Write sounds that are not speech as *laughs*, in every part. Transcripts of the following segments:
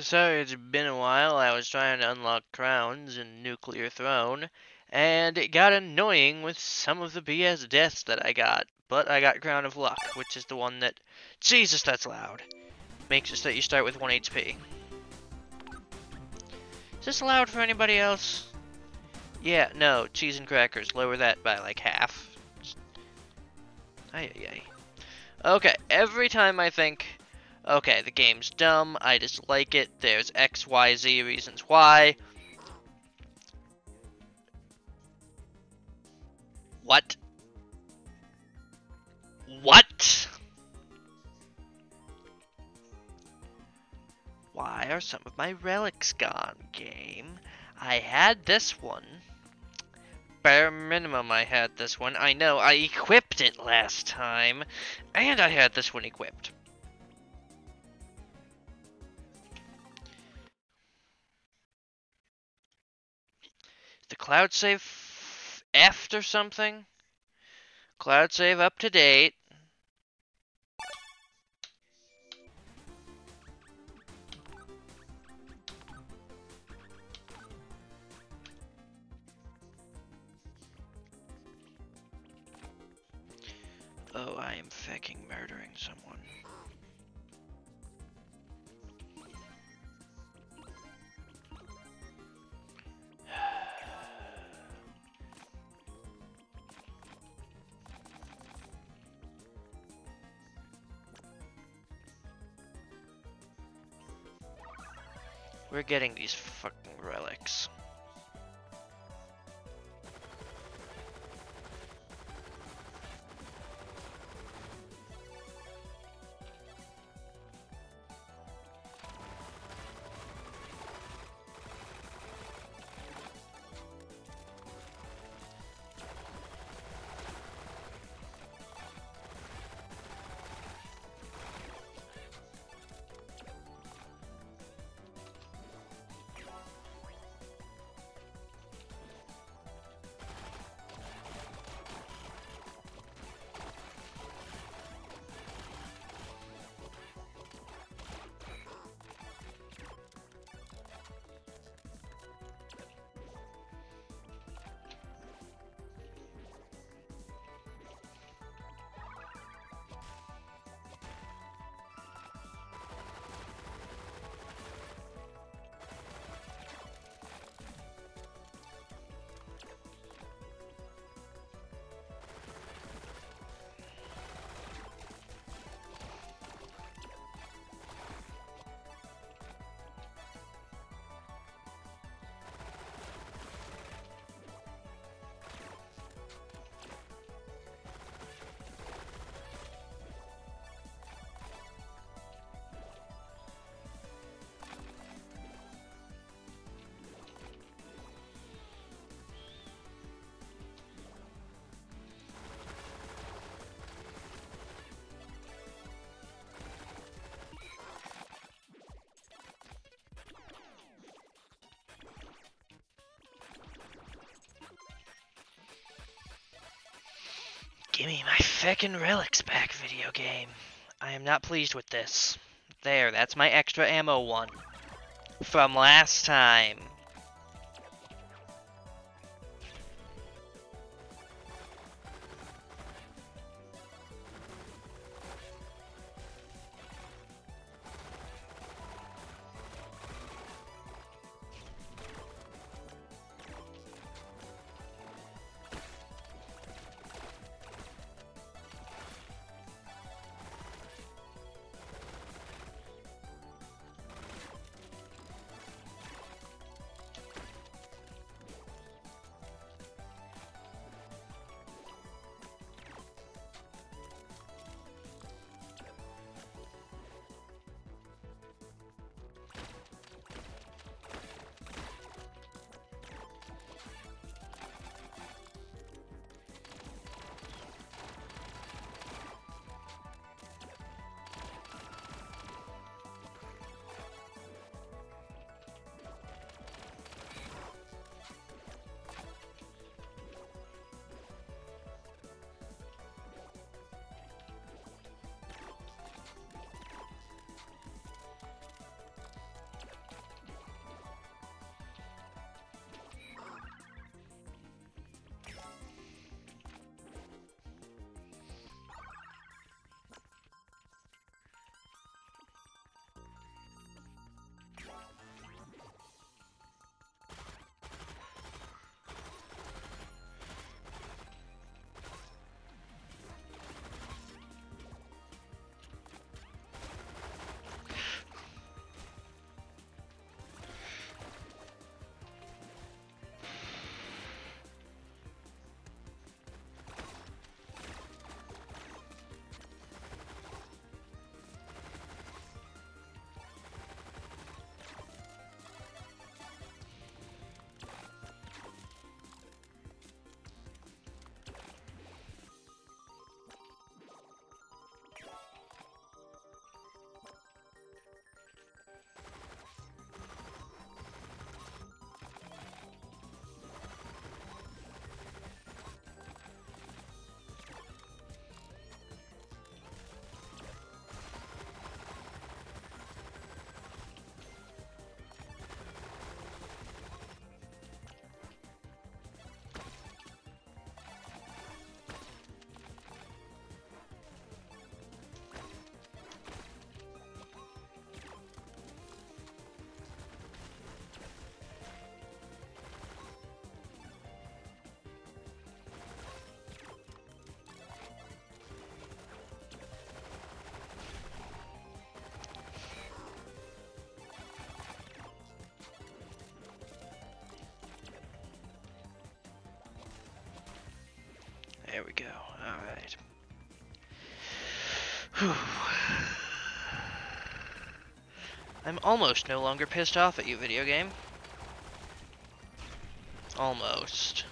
So it's been a while. I was trying to unlock crowns in Nuclear Throne, and it got annoying with some of the BS deaths that I got. But I got Crown of Luck, which is the one that... Jesus, that's loud. Makes it so that you start with 1 HP. Is this loud for anybody else? Yeah, no, cheese and crackers. Lower that by like half. Ay, ay, ay. Okay, every time I think okay, the game's dumb, I dislike it, there's X, Y, Z reasons why. What? What? Why are some of my relics gone, game? I had this one. Bare minimum I had this one. I know, I equipped it last time. And I had this one equipped. Cloud save F or something? Cloud save up to date. Oh, I am fucking murdering someone. We're getting these fucking relics. Give me my feckin' relics back, video game. I am not pleased with this. There, that's my extra ammo one. From last time. There we go. Alright. Whew. I'm almost no longer pissed off at you, video game. Almost.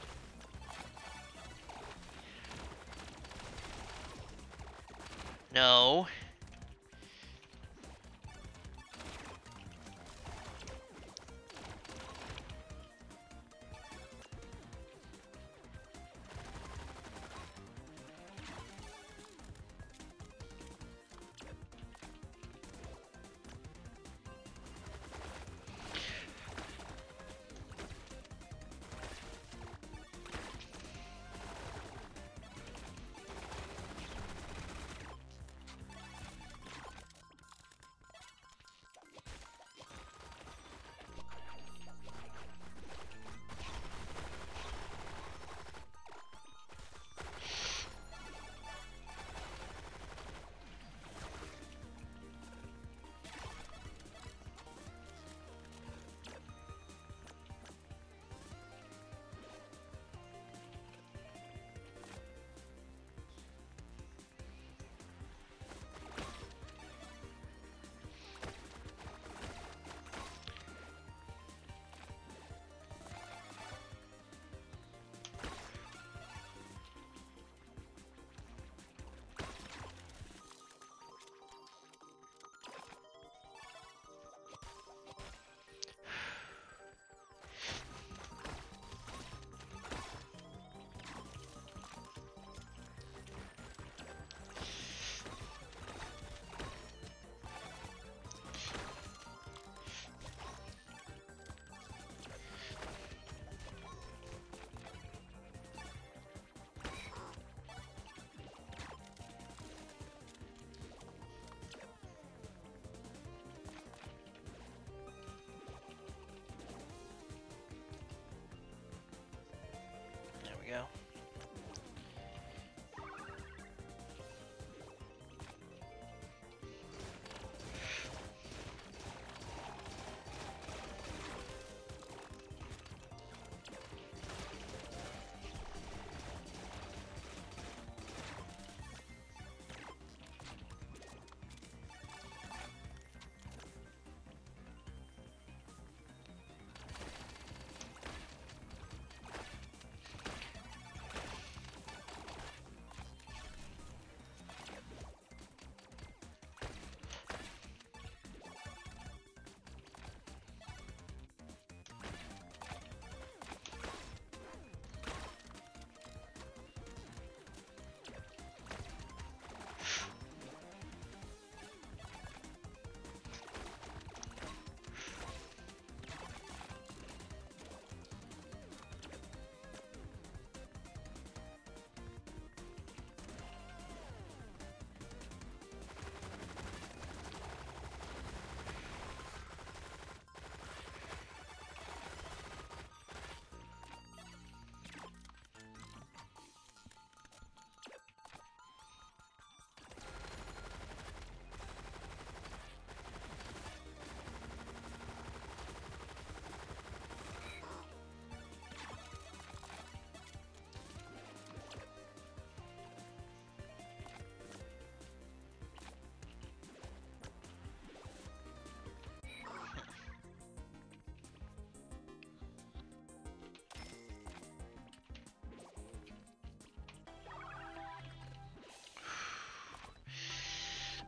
We go.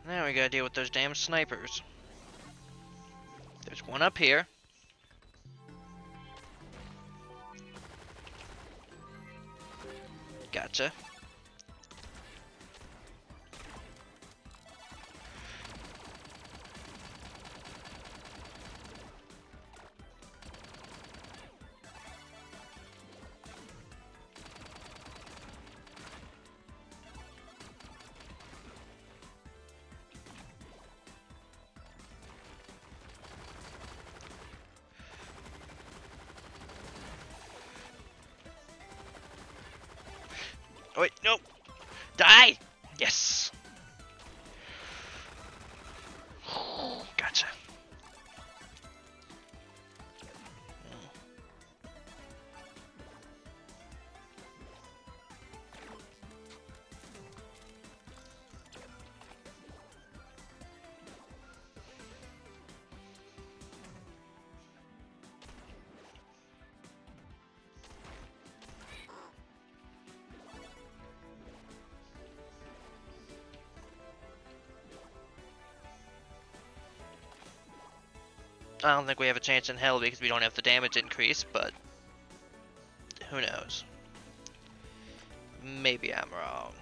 Now we gotta deal with those damn snipers. There's one up here. Oh wait, no! Die! Yes! I don't think we have a chance in hell because we don't have the damage increase, but who knows? Maybe I'm wrong.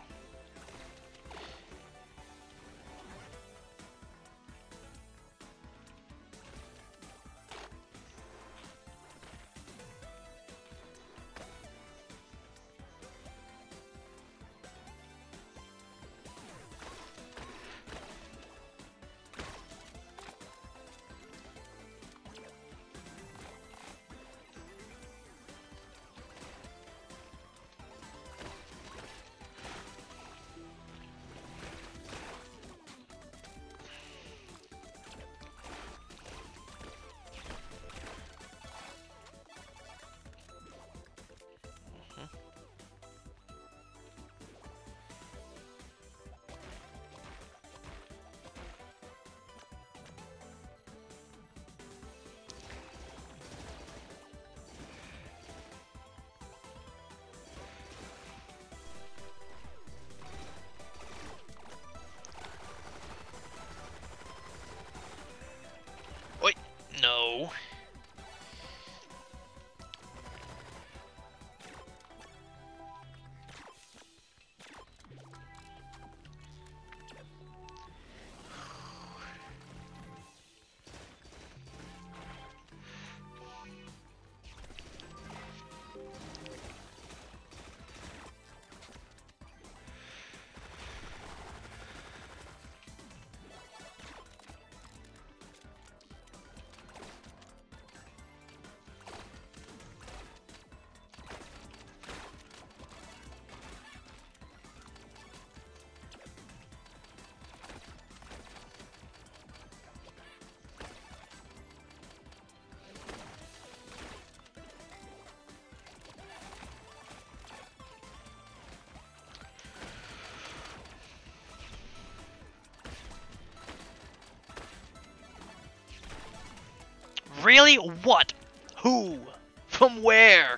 Really? What? Who? From where?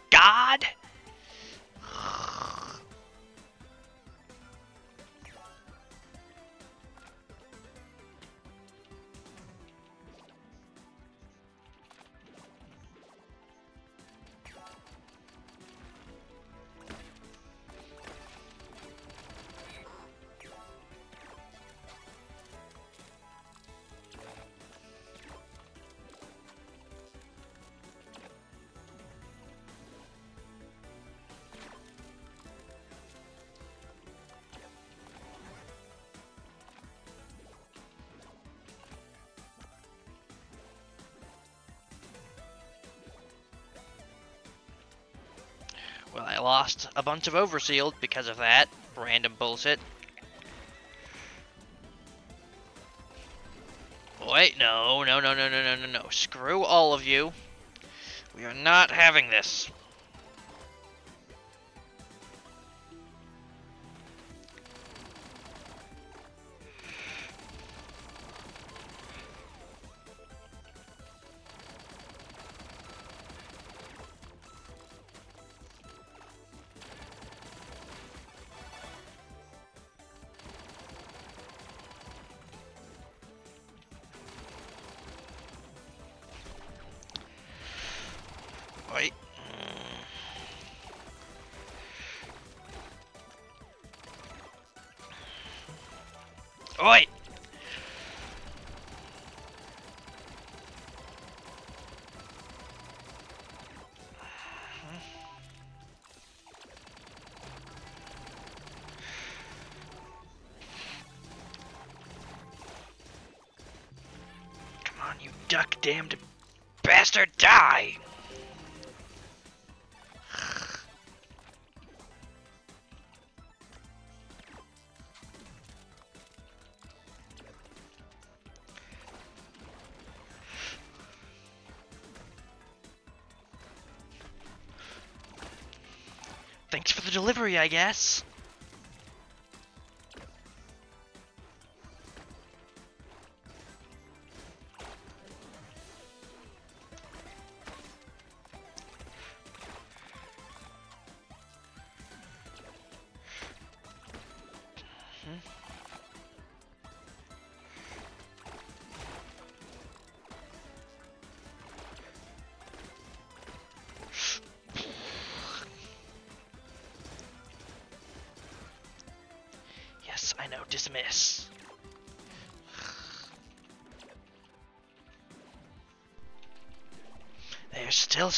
Lost a bunch of overshield because of that. Random bullshit. Wait, no, no, no, no, no, no, no, no. Screw all of you. We are not having this. Damned bastard, die! Thanks for the delivery, I guess.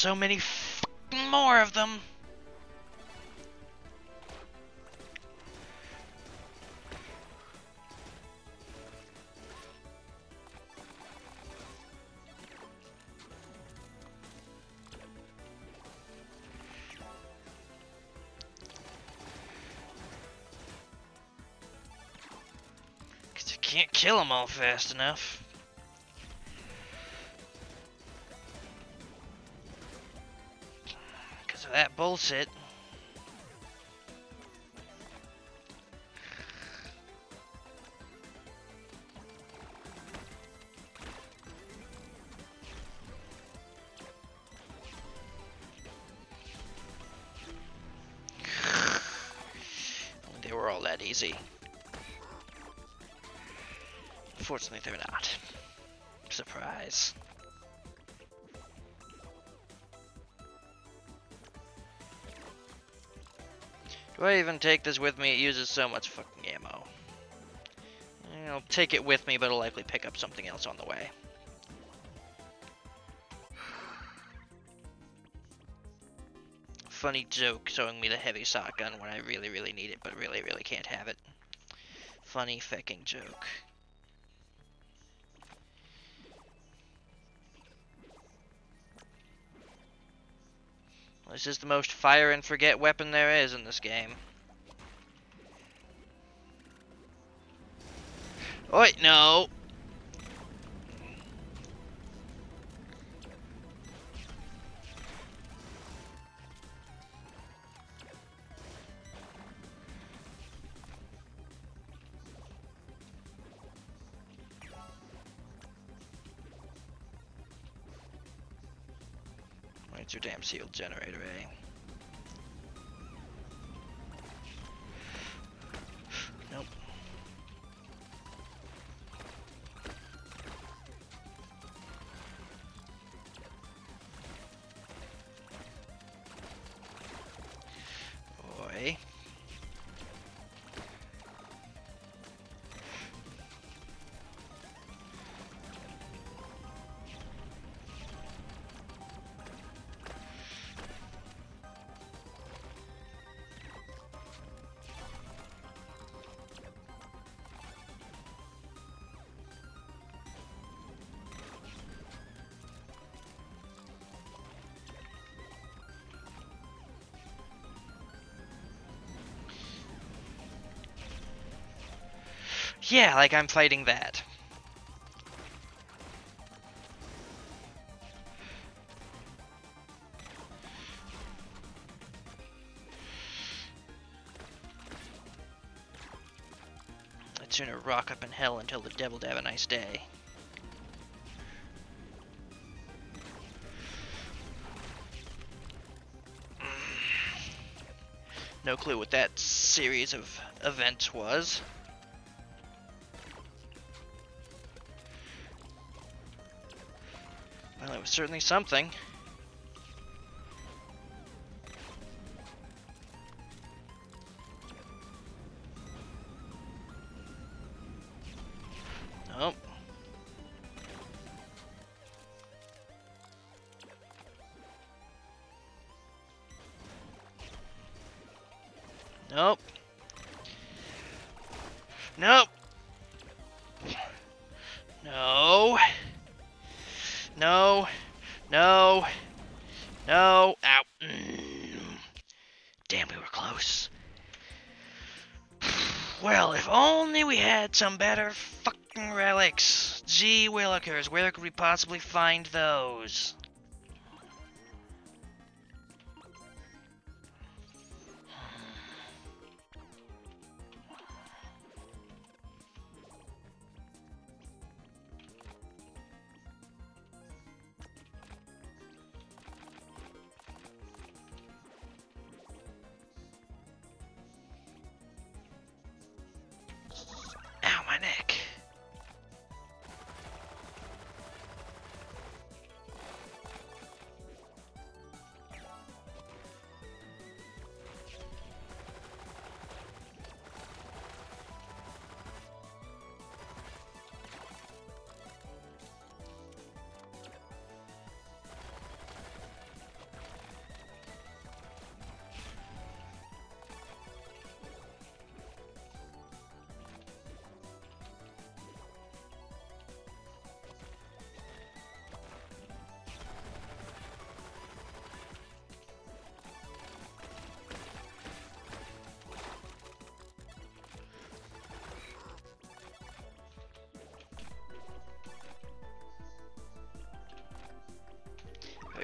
So many more of them. Cause you can't kill them all fast enough. Bullshit. They were all that easy. Fortunately, they're not. Surprise. Do I even take this with me? It uses so much fucking ammo. I'll take it with me, but I'll likely pick up something else on the way. Funny joke showing me the heavy shotgun when I really, really need it, but really, really can't have it. Funny fucking joke. This is the most fire and forget weapon there is in this game. Wait, no! Your damn shield generator, eh? Yeah, like I'm fighting that. I'd sooner rock up in hell until the devil to have a nice day. No clue what that series of events was. Certainly something. Some better fucking relics. Gee willikers, where could we possibly find those?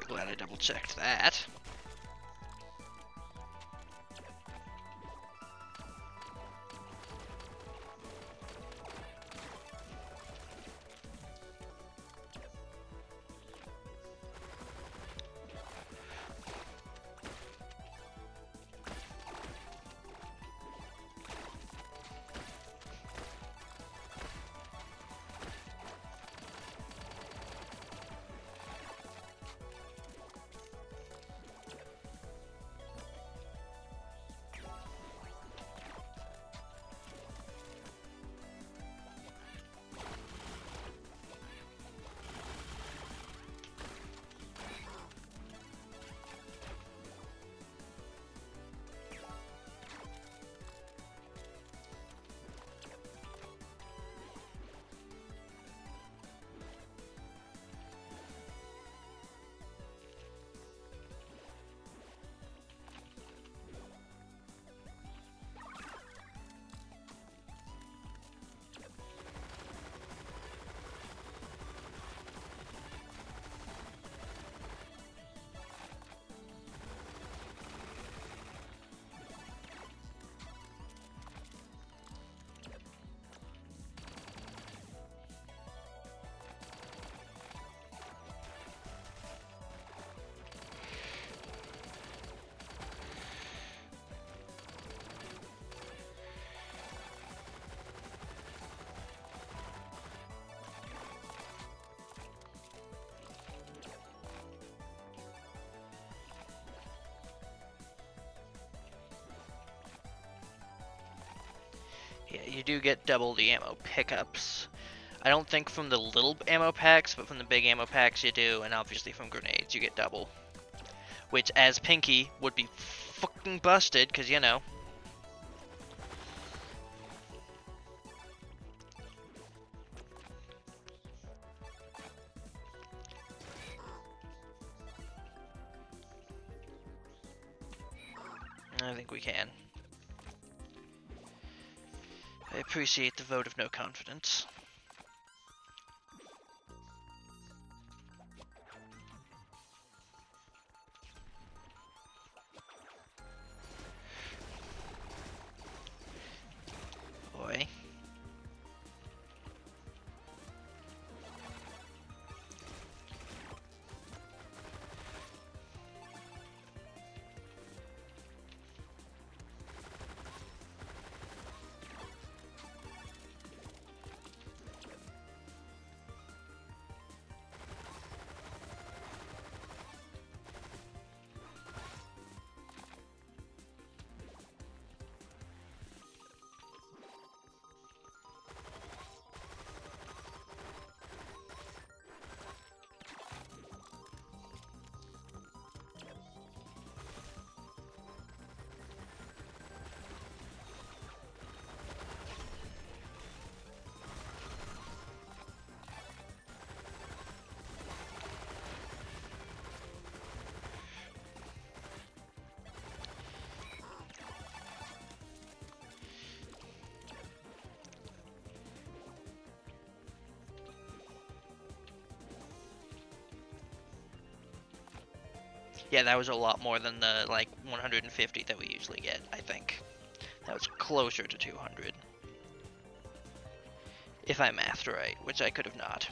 Glad I double checked that. You do get double the ammo pickups. I don't think from the little ammo packs, but from the big ammo packs you do, and obviously from grenades you get double. Which, as Pinky, would be fucking busted, because, you know. Appreciate the vote of no confidence. Yeah, that was a lot more than the like 150 that we usually get, I think. That was closer to 200. If I mathed right, which I could have not.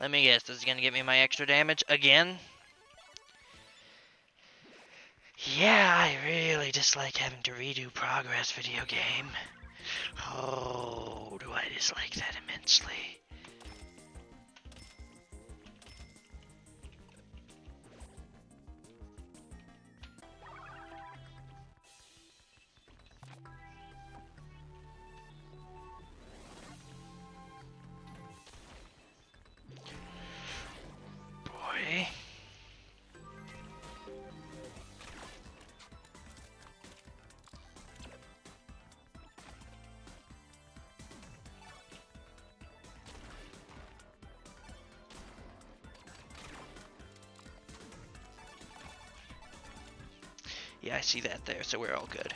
Let me guess, this is gonna get me my extra damage again? Yeah, I really dislike having to redo progress video game. Oh, do I dislike that immensely. See that there, so we're all good.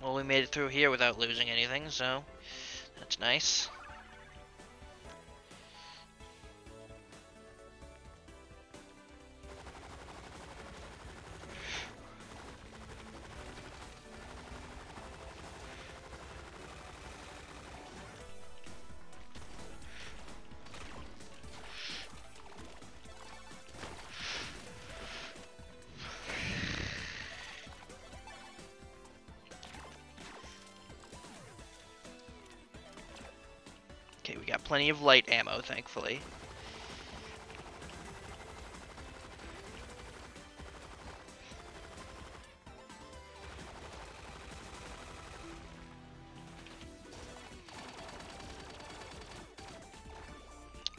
Well, we made it through here without losing anything, so that's nice. Plenty of light ammo, thankfully.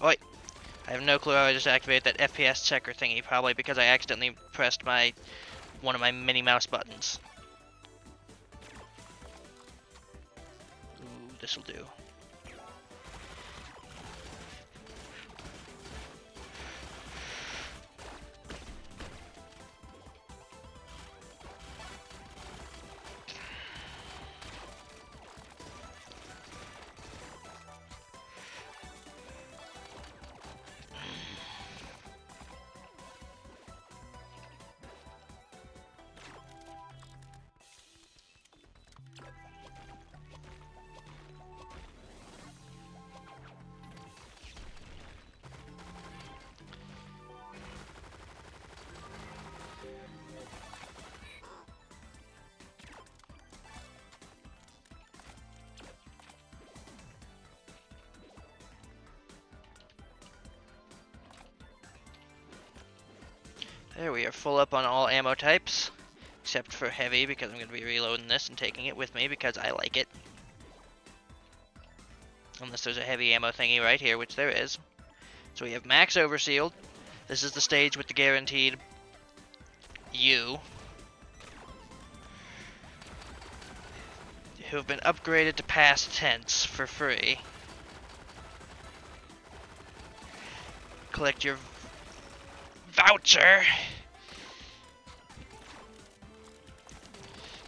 Oi! I have no clue how I just activated that FPS checker thingy, probably because I accidentally pressed my one of my mini mouse buttons. Ooh, this'll do. There we are full up on all ammo types, except for heavy because I'm going to be reloading this and taking it with me because I like it. Unless there's a heavy ammo thingy right here, which there is. So we have max overshield. This is the stage with the guaranteed you. Who have been upgraded to past tense for free. Collect your voucher.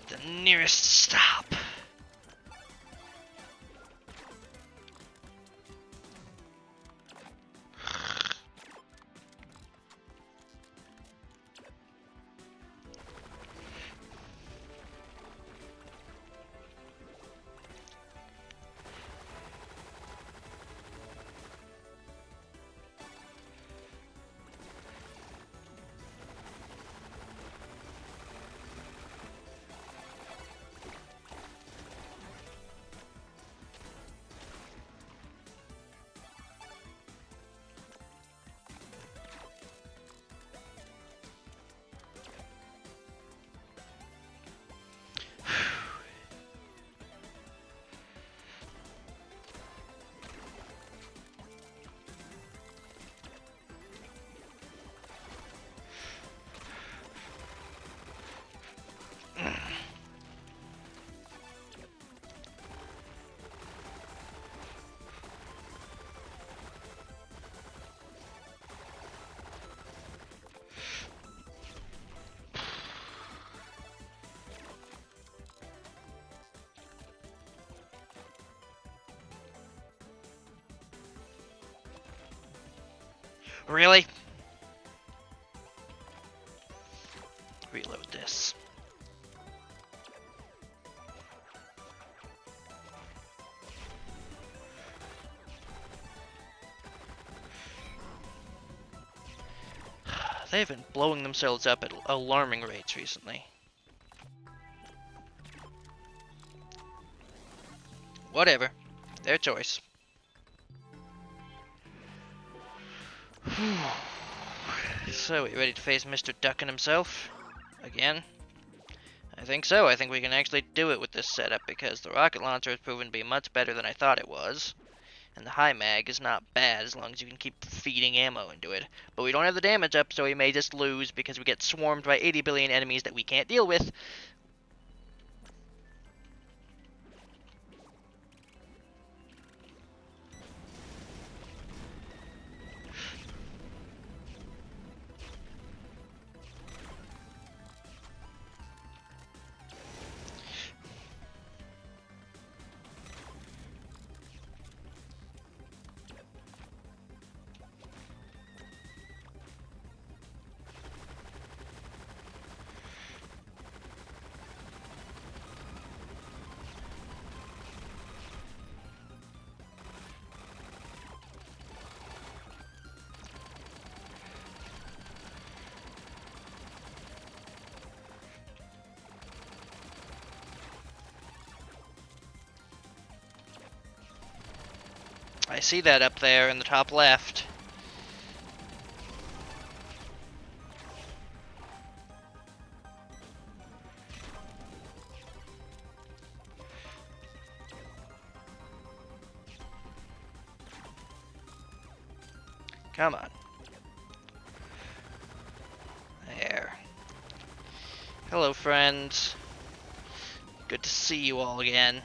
The nearest Really? Reload this. *sighs* They've been blowing themselves up at alarming rates recently. Whatever. Their choice. So, we ready to face Mr. Duckin himself? Again? I think so. I think we can actually do it with this setup because the rocket launcher has proven to be much better than I thought it was. And the high mag is not bad as long as you can keep feeding ammo into it. But we don't have the damage up, so we may just lose because we get swarmed by 80 billion enemies that we can't deal with. I see that up there in the top left. Come on. There. Hello, friends. Good to see you all again.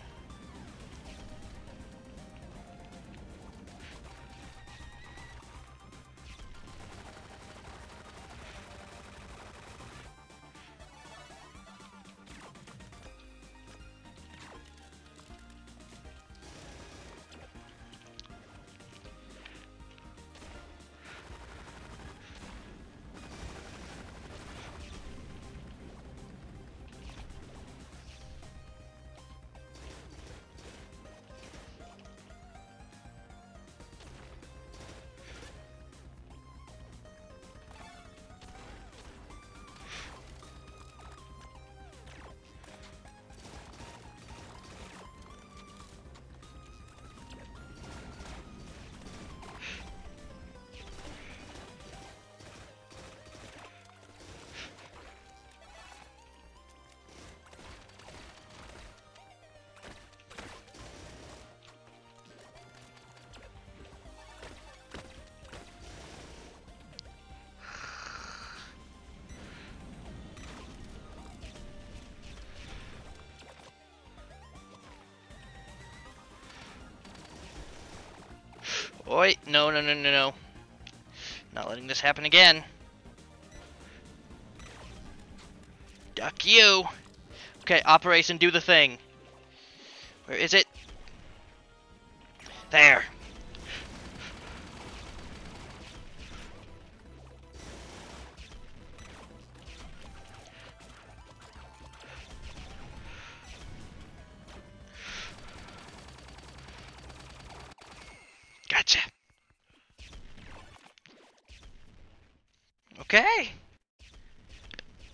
No, no, no, no, no. Not letting this happen again. Duck you. Okay, Operation Do the Thing. Where is it?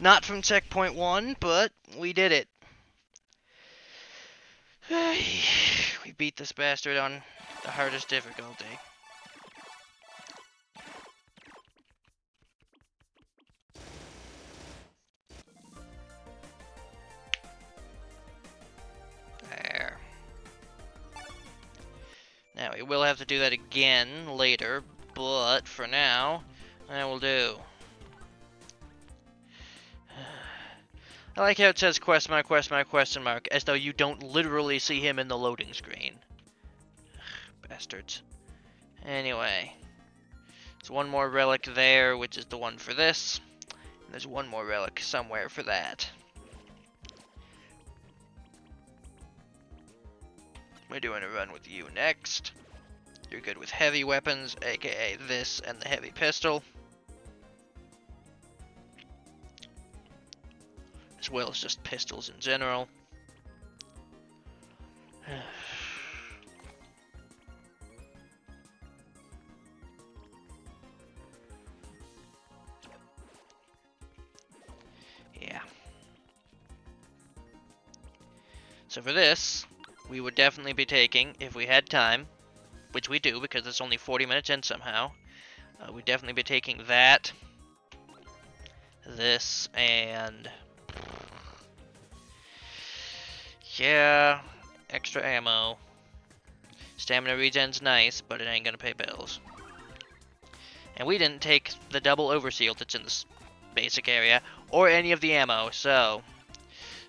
Not from checkpoint one, but we did it. *sighs* we beat this bastard on the hardest difficulty. There. Now, we will have to do that again later, but for now, that will do. I like how it says quest mark, quest mark, question mark, as though you don't literally see him in the loading screen. Ugh, bastards. Anyway. There's one more relic there, which is the one for this. And there's one more relic somewhere for that. We're doing a run with you next. You're good with heavy weapons, aka this and the heavy pistol. As well as just pistols in general. *sighs* yeah. So for this, we would definitely be taking, if we had time, which we do because it's only 40 minutes in somehow, uh, we'd definitely be taking that, this, and yeah, extra ammo. Stamina regen's nice, but it ain't gonna pay bills. And we didn't take the double overshield that's in this basic area, or any of the ammo, so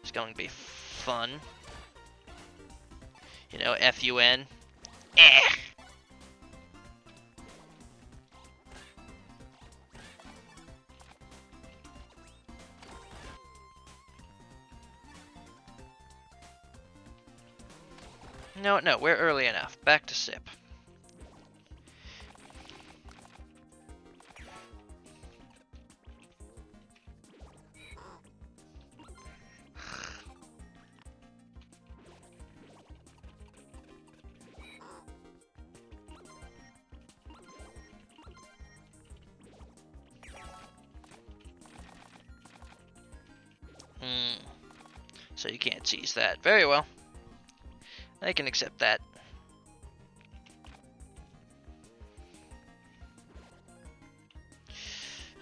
it's going to be fun. You know, F-U-N. Eh. No, no, we're early enough. Back to sip. Hmm. So you can't seize that. Very well. I can accept that.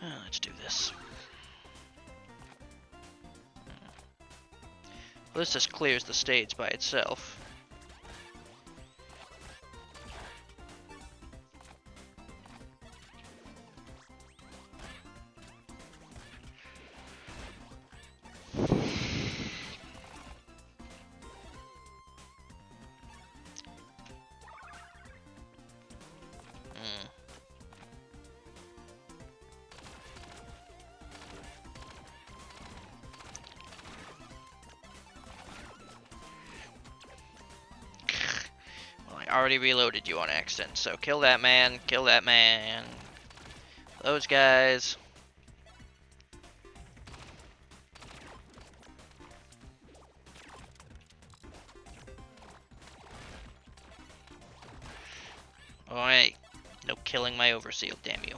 Uh, let's do this. Well, this just clears the stage by itself. Already reloaded you on accident, so kill that man, kill that man. Those guys. Alright. No killing my overshield, damn you.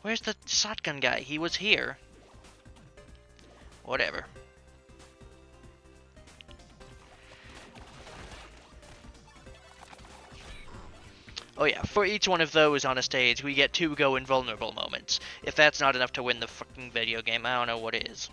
Where's the shotgun guy? He was here. Whatever. For each one of those on a stage, we get two go invulnerable moments. If that's not enough to win the fucking video game, I don't know what is.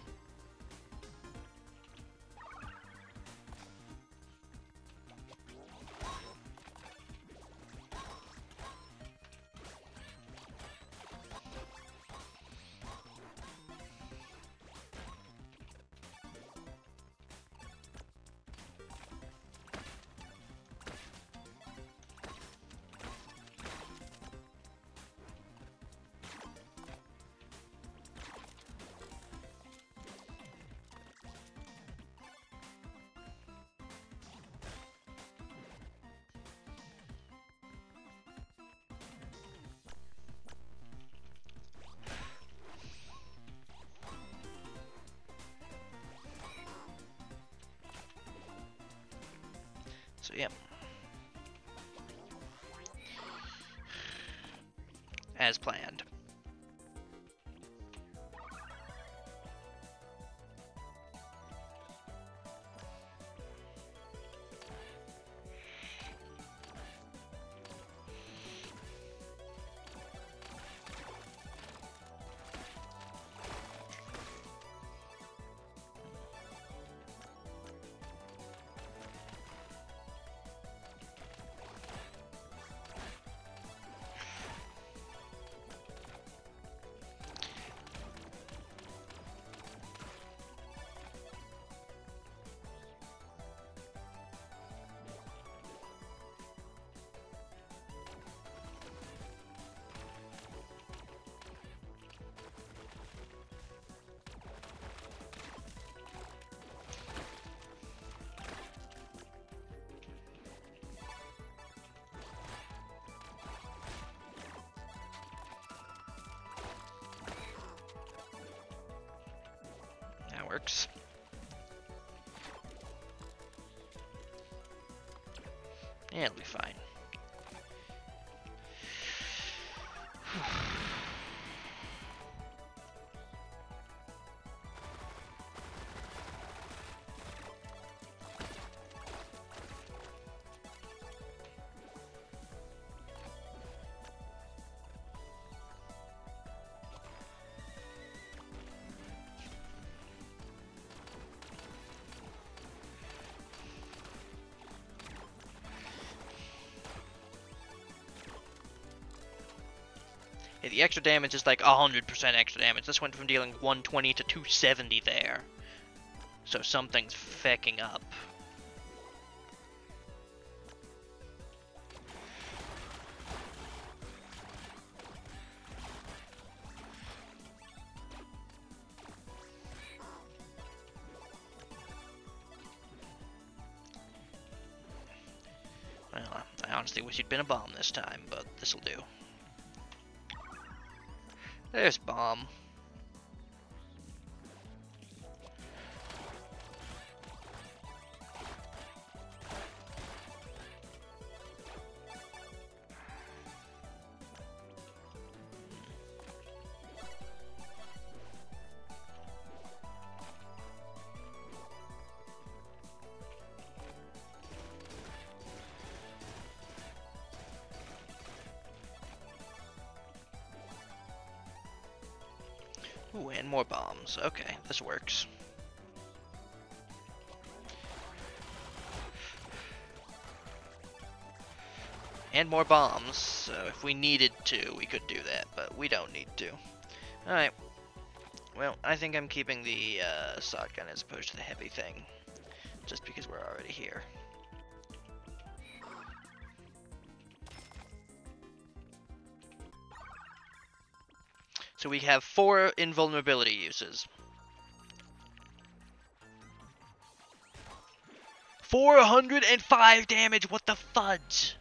Yeah. As planned. It'll be fine. The extra damage is like 100% extra damage. This went from dealing 120 to 270 there. So something's fecking up. Well, I honestly wish he'd been a bomb this time, but this'll do. There's bomb. Okay, this works. And more bombs, so if we needed to, we could do that, but we don't need to. Alright. Well, I think I'm keeping the uh, shotgun as opposed to the heavy thing, just because we're already here. So we have four invulnerability uses. 405 damage, what the fudge?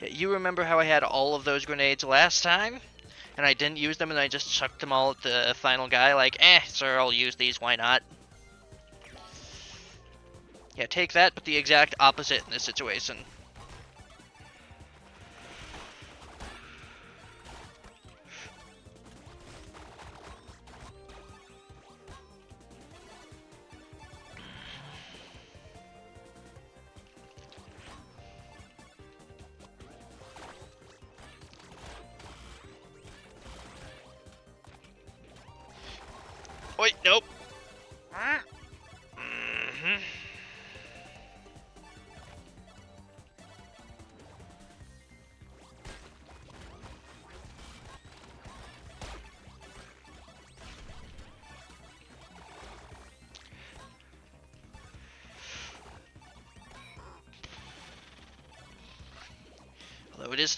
You remember how I had all of those grenades last time? And I didn't use them and I just chucked them all at the final guy like, eh, sir, I'll use these, why not? Yeah, take that, but the exact opposite in this situation.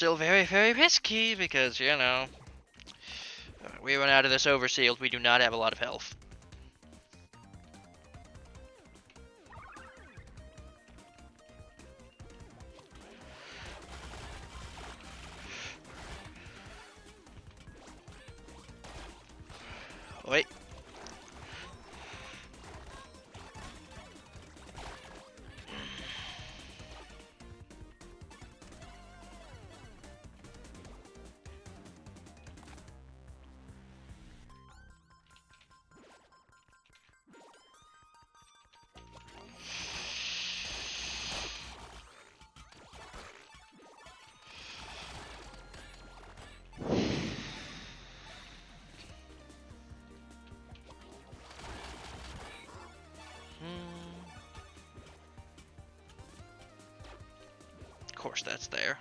Still very, very risky because, you know, we run out of this overshield, we do not have a lot of health. That's there.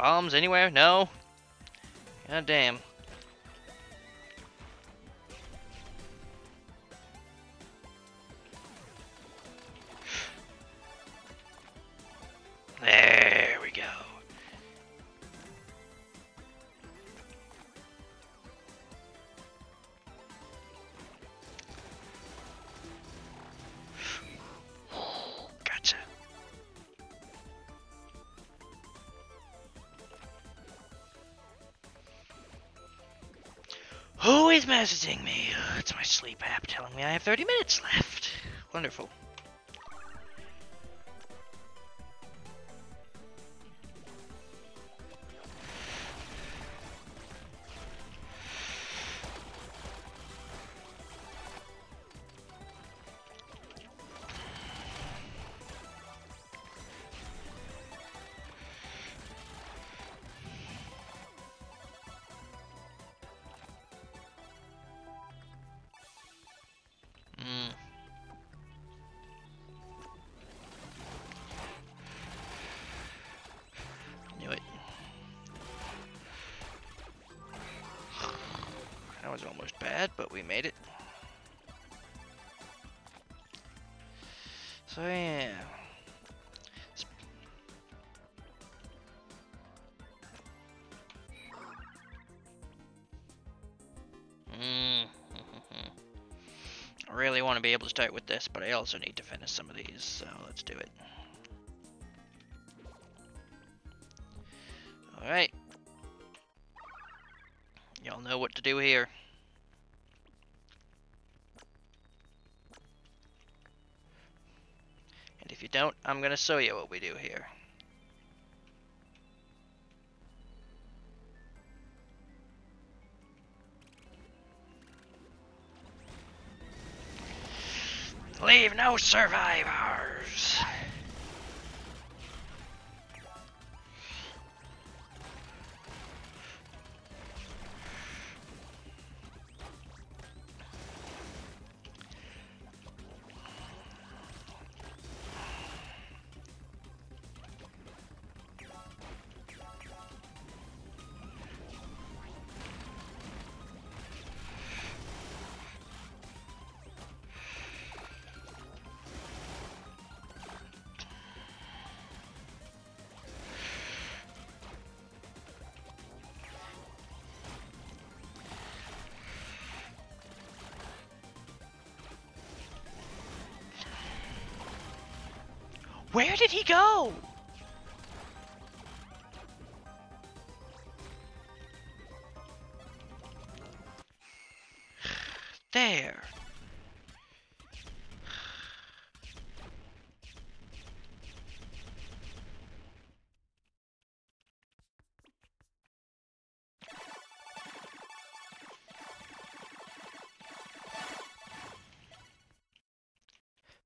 Bombs anywhere? No? God damn. Messaging me? It's my sleep app telling me I have 30 minutes left. Wonderful. But we made it. So yeah. S- Mm. *laughs* I really want to be able to start with this, but I also need to finish some of these, so let's do it. I'm gonna show you what we do here. Leave no survivors. Where did he go? *sighs* There.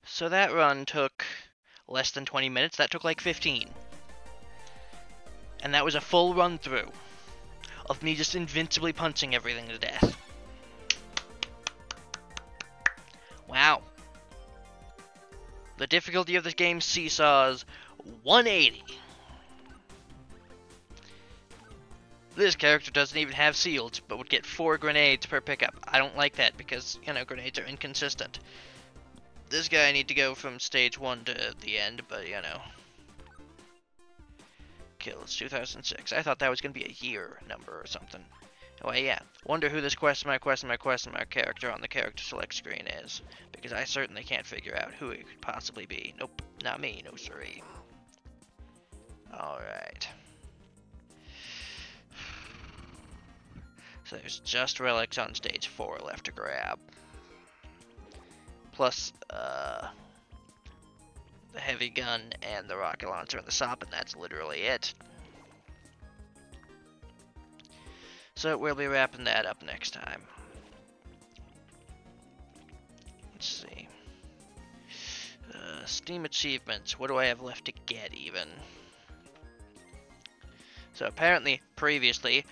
So that run took less than 20 minutes. That took like 15. And that was a full run through of me just invincibly punching everything to death. Wow. The difficulty of this game seesaws 180. This character doesn't even have shield, but would get 4 grenades per pickup. I don't like that because, you know, grenades are inconsistent. This guy I need to go from stage 1 to the end, but, you know. Kills 2006. I thought that was going to be a year number or something. Well, yeah. Wonder who this question mark, question mark, question mark character on the character select screen is. Because I certainly can't figure out who it could possibly be. Nope, not me, no siree. Alright. *sighs* So there's just relics on stage 4 left to grab. Plus, uh, the heavy gun and the rocket launcher and the SOP, and that's literally it. So we'll be wrapping that up next time. Let's see. Uh, Steam achievements. What do I have left to get even? So apparently, previously,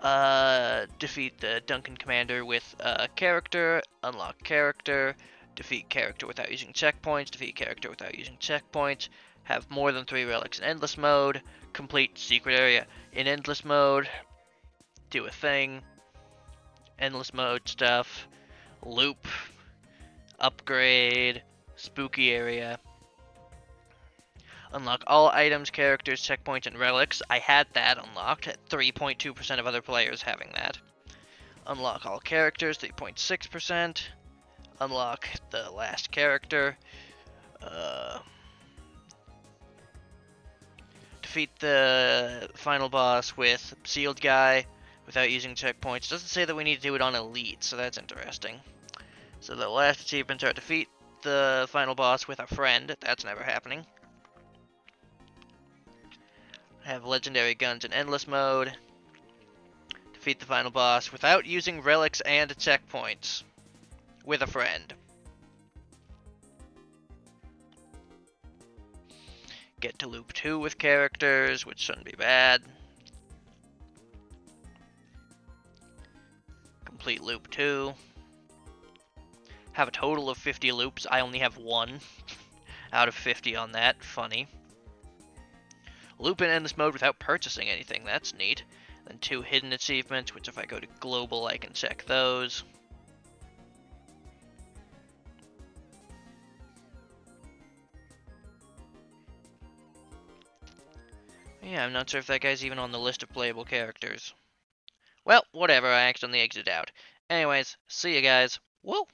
uh, defeat the Ducan Commander with a character, unlock character, defeat character without using checkpoints, defeat character without using checkpoints, have more than three relics in endless mode, complete secret area in endless mode, do a thing, endless mode stuff, loop, upgrade, spooky area, Unlock all items, characters, checkpoints, and relics. I had that unlocked at 3.2% of other players having that. Unlock all characters, 3.6%. Unlock the last character. Uh, defeat the final boss with sealed guy without using checkpoints. Doesn't say that we need to do it on elite, so that's interesting. So the last achievements are defeat the final boss with a friend. That's never happening have legendary guns in endless mode. Defeat the final boss without using relics and checkpoints. With a friend. Get to loop 2 with characters, which shouldn't be bad. Complete loop 2. Have a total of 50 loops. I only have one *laughs* out of 50 on that. Funny. Loop in endless mode without purchasing anything. That's neat. Then two hidden achievements, which if I go to global, I can check those. Yeah, I'm not sure if that guy's even on the list of playable characters. Well, whatever, I accidentally exited out. Anyways, see you guys. Whoa!